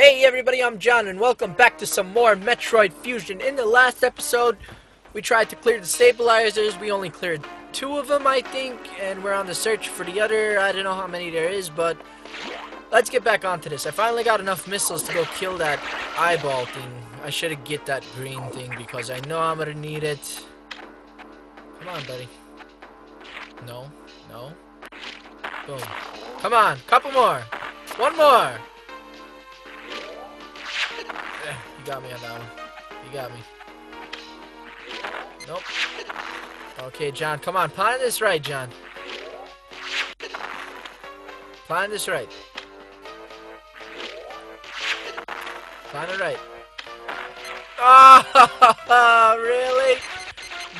Hey everybody, I'm John and welcome back to some more Metroid Fusion. In the last episode, we tried to clear the stabilizers. We only cleared two of them, I think, and we're on the search for the other. I don't know how many there is, but let's get back onto this. I finally got enough missiles to go kill that eyeball thing. I should have get that green thing because I know I'm gonna need it. Come on, buddy. No, no. Boom. Come on, couple more. One more. You got me on that one. You got me. Nope. Okay, John, come on. Plan this right, John. Plan this right. Plan it right. Ah, really?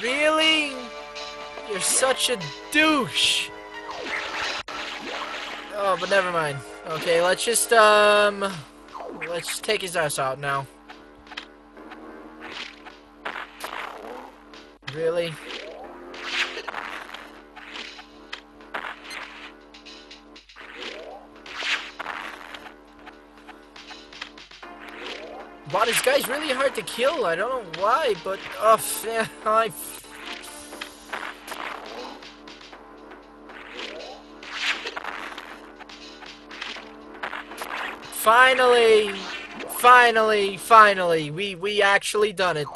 Really? You're such a douche. Oh, but never mind. Okay, let's just, um... Let's take his ass out now. Really? Wow, this guy's really hard to kill. I don't know why, but oh, I. Finally, finally, finally, we we actually done it.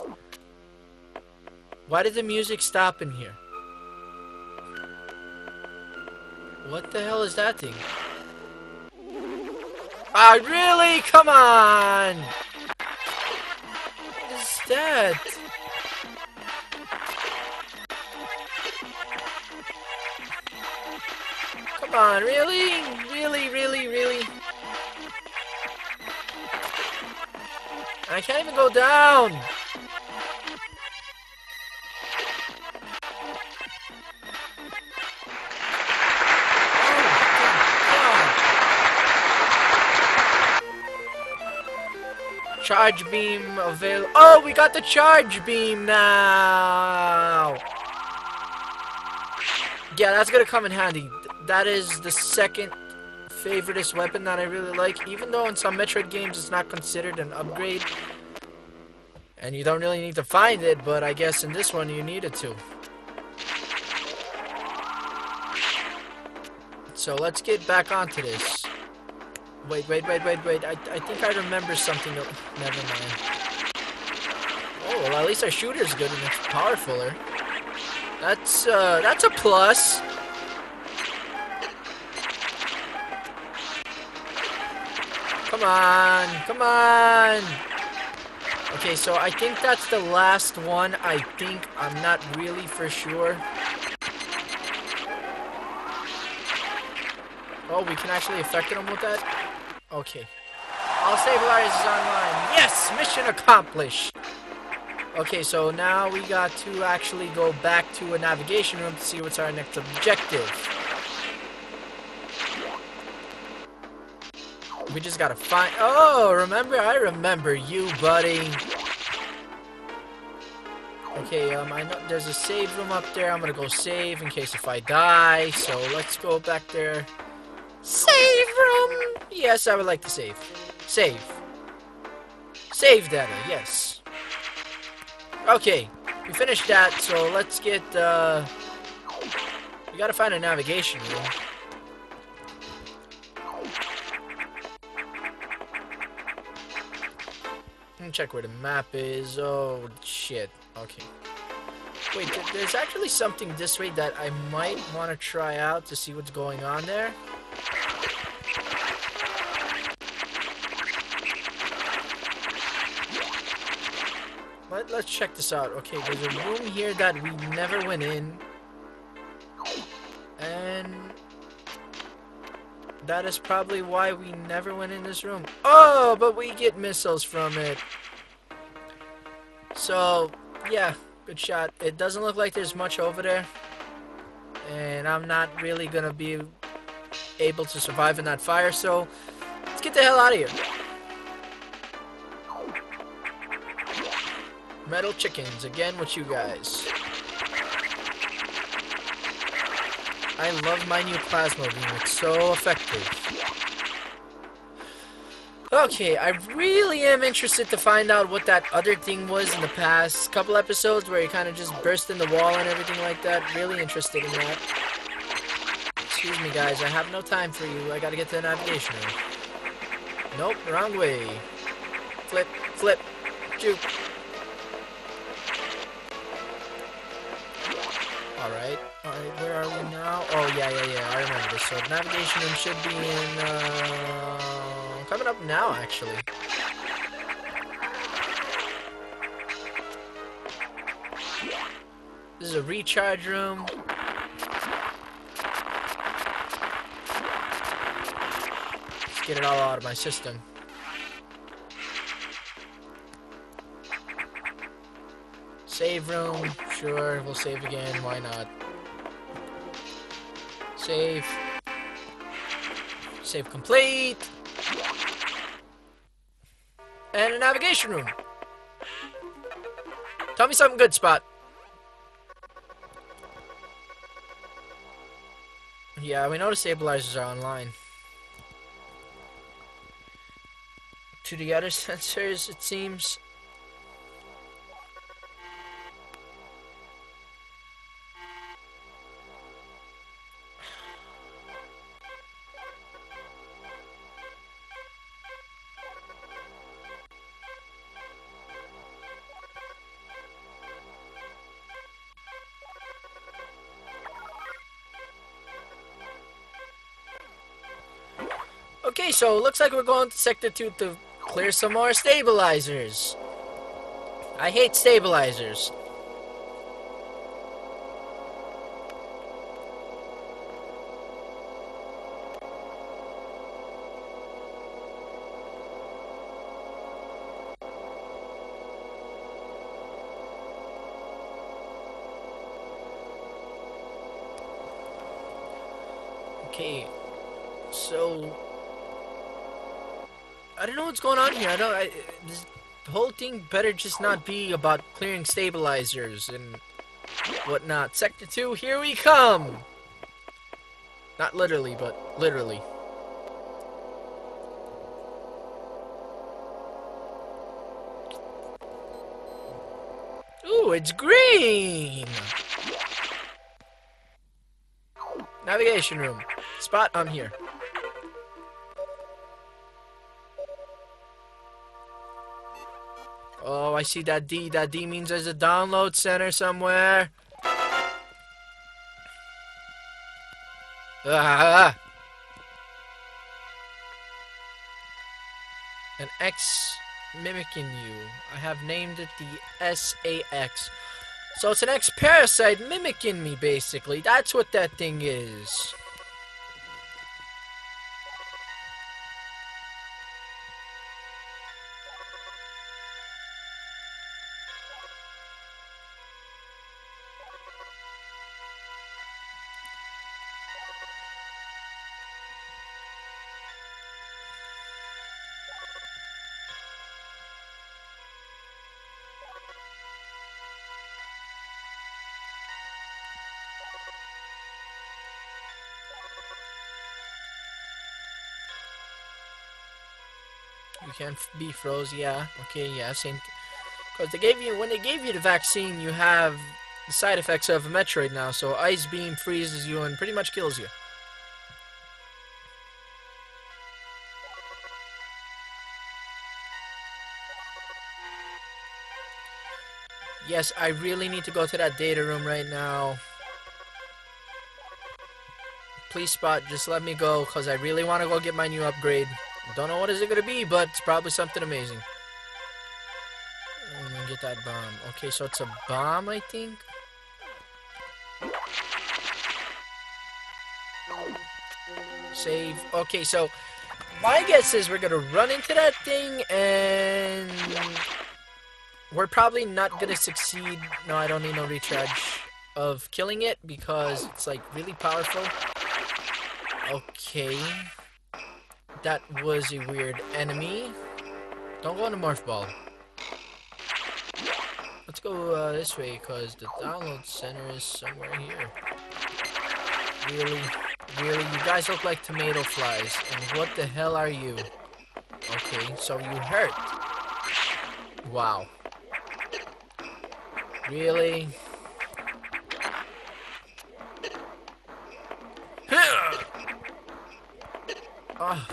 Why did the music stop in here? What the hell is that thing? Ah, really? Come on! What is that? Come on, really? Really, really, really? I can't even go down! Charge beam available. Oh, we got the charge beam now! Yeah, that's gonna come in handy. That is the second favoriteest weapon that I really like, even though in some Metroid games it's not considered an upgrade. And you don't really need to find it, but I guess in this one you needed to. So let's get back onto this. Wait, wait, wait, wait, wait. I, I think I remember something. Never mind. Oh, well, at least our shooter's good and it's powerfuler. That's, uh, that's a plus. Come on, come on. Okay, so I think that's the last one. I think, I'm not really for sure. Oh, we can actually affect them with that? Okay. All stabilizers online. Yes! Mission accomplished! Okay, so now we got to actually go back to a navigation room to see what's our next objective. We just gotta find- Oh, remember? I remember you, buddy. Okay, um, I know there's a save room up there. I'm gonna go save in case if I die. So let's go back there. Save room! Yes, I would like to save. Save. Save data, yes. Okay, we finished that, so let's get, uh... We gotta find a navigation room. Check where the map is. Oh, shit. Okay. Wait, there's actually something this way that I might want to try out to see what's going on there. Let, let's check this out. Okay, there's a room here that we never went in. And... That is probably why we never went in this room. Oh, but we get missiles from it. So, yeah, good shot. It doesn't look like there's much over there. And I'm not really gonna be able to survive in that fire, so let's get the hell out of here. Metal chickens, again with you guys. I love my new plasma beam. It's so effective. Okay, I really am interested to find out what that other thing was in the past couple episodes where he kind of just burst in the wall and everything like that. Really interested in that. Excuse me, guys. I have no time for you. I gotta get to the navigation. Nope, wrong way. Flip, flip, juke. Alright, alright, where are we now? Oh, yeah, yeah, yeah, I remember this. So, navigation room should be in, uh, coming up now, actually. This is a recharge room. Let's get it all out of my system. Save room, sure, we'll save again, why not? Save. Save complete. And a navigation room. Tell me something good, Spot. Yeah, we know the stabilizers are online. To the other sensors, it seems. Okay, so looks like we're going to Sector 2 to clear some more stabilizers. I hate stabilizers. Okay, so I don't know what's going on here. I don't. I, this whole thing better just not be about clearing stabilizers and whatnot. Sector two, here we come. Not literally, but literally. Ooh, it's green. Navigation room. Spot, I'm here. I see that D. That D means there's a download center somewhere. Ah. An X mimicking you. I have named it the SA-X. So it's an X parasite mimicking me, basically. That's what that thing is. You can't be froze. Yeah. Okay. Yeah. Same. Because they gave you when they gave you the vaccine, you have the side effects of a Metroid now. So ice beam freezes you and pretty much kills you. Yes, I really need to go to that data room right now. Please, Spot, just let me go, because I really want to go get my new upgrade. Don't know what is it going to be, but it's probably something amazing. Get that bomb. Okay, so it's a bomb, I think. Save. Okay, so my guess is we're going to run into that thing and we're probably not going to succeed. No, I don't need no recharge of killing it because it's like really powerful. Okay. That was a weird enemy. Don't go in the morph ball. Let's go uh, this way because the download center is somewhere here. Really, really, you guys look like tomato flies. And what the hell are you? Okay, so you hurt. Wow. Really? Oh,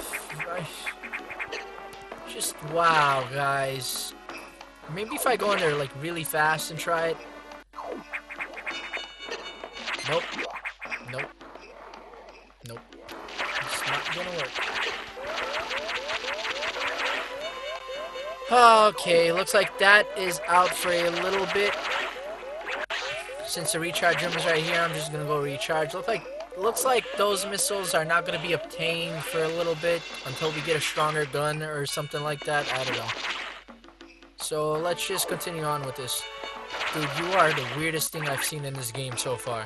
just wow, guys. Maybe if I go in there like really fast and try it. Nope. Nope. Nope. It's not gonna work. Okay, looks like that is out for a little bit. Since the recharge room is right here, I'm just gonna go recharge. Look like looks like those missiles are not gonna be obtained for a little bit until we get a stronger gun or something like that. I don't know. So let's just continue on with this. Dude, you are the weirdest thing I've seen in this game so far.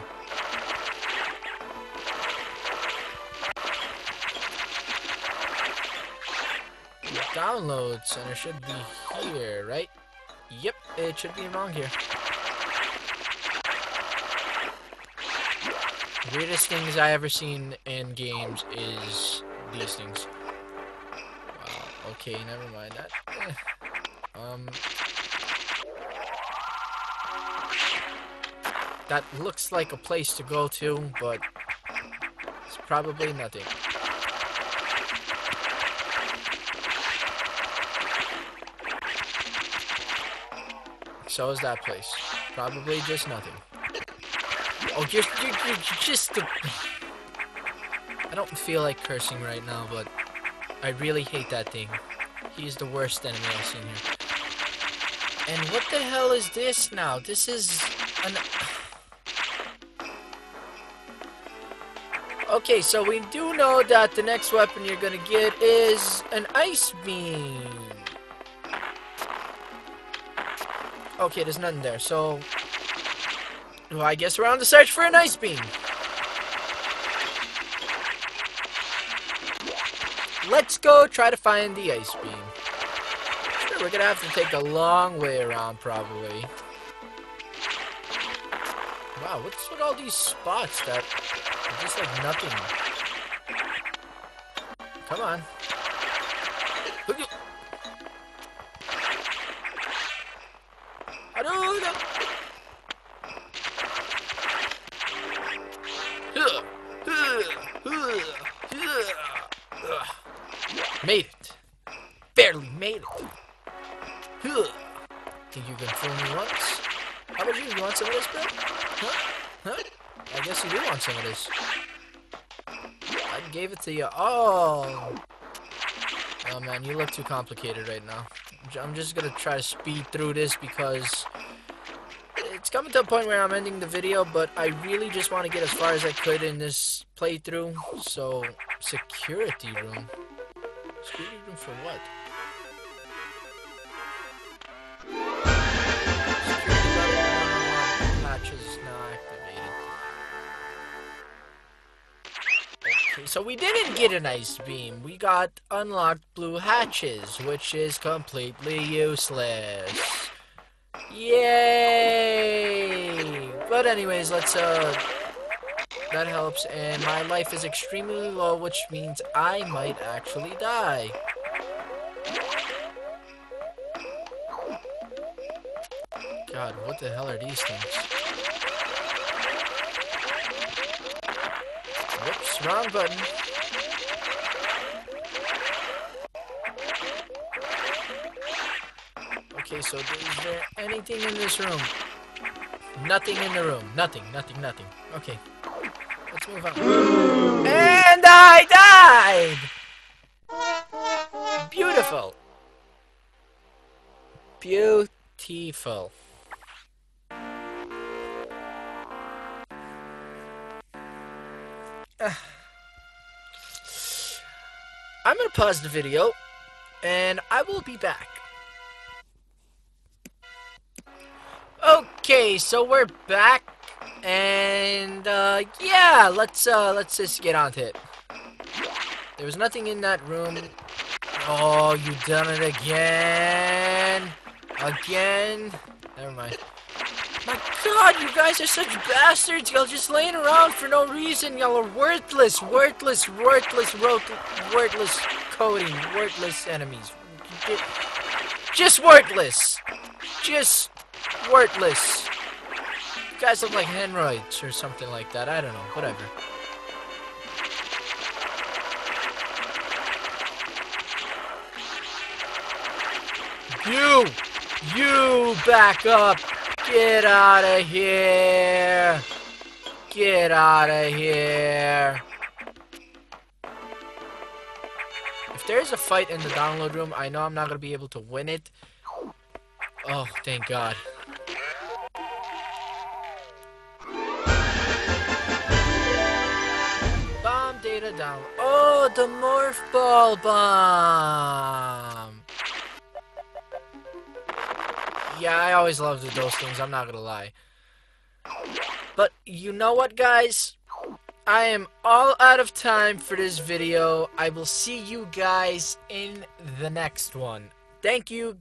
Download center should be here, right? Yep, it should be wrong here. Weirdest things I ever seen in games is these things. Wow, okay, never mind that. Um, that looks like a place to go to, but it's probably nothing. So is that place. Probably just nothing. Oh, you're, you're, you're just the... I don't feel like cursing right now, but I really hate that thing. He's the worst enemy I've seen here. And what the hell is this now? This is an... Okay, so we do know that the next weapon you're gonna get is an ice beam. Okay, there's nothing there, so... Well, I guess we're on the search for an ice beam. Let's go try to find the ice beam. We're gonna have to take a long way around, probably. Wow, what's with all these spots that are just like nothing? Come on. Made it. Barely made it. Think you can fool me once? How about you? You want some of this, bro? Huh? Huh? I guess you do want some of this. I gave it to you. Oh! Oh man, you look too complicated right now. I'm just gonna try to speed through this because it's coming to a point where I'm ending the video, but I really just want to get as far as I could in this playthrough. So, security room. For what? So we didn't get an ice beam. We got unlocked blue hatches, which is completely useless. Yay! But anyways, let's, uh... That helps, and my life is extremely low, which means I might actually die. God, what the hell are these things? Whoops, wrong button. Okay, so is there anything in this room? Nothing in the room. Nothing, nothing, nothing. Okay. Let's move on. And I died! Beautiful. Beautiful. I'm going to pause the video, and I will be back. Okay, so we're back, and, uh, yeah, let's, uh, let's just get on to it. There was nothing in that room. Oh, you done it again. Again. Never mind. My god, you guys are such bastards. Y'all just laying around for no reason. Y'all are worthless, worthless, worthless, worthless coding worthless enemies. Just worthless. Just worthless. You guys look like hemorrhoids or something like that. I don't know. Whatever. You! You back up! Get out of here! Get out of here! If there's a fight in the download room, I know I'm not gonna be able to win it. Oh, thank God. Down. Oh, the morph ball bomb. Yeah, I always loved those things, I'm not gonna lie. But you know what, guys? I am all out of time for this video. I will see you guys in the next one. Thank you.